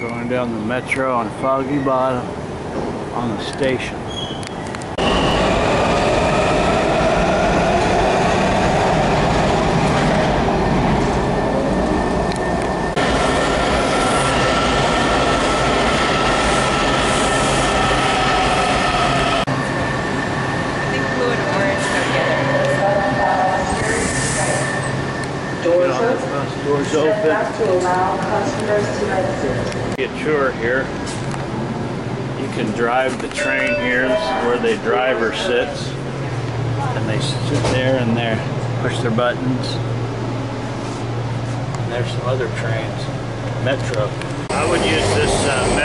Going down the metro on Foggy Bottom on the station. Doors on the open. Doors open. to allow customers to exit. Get tour here. You can drive the train here. This is where the driver sits. And they sit there and they push their buttons. And there's some other trains. Metro. I would use this uh,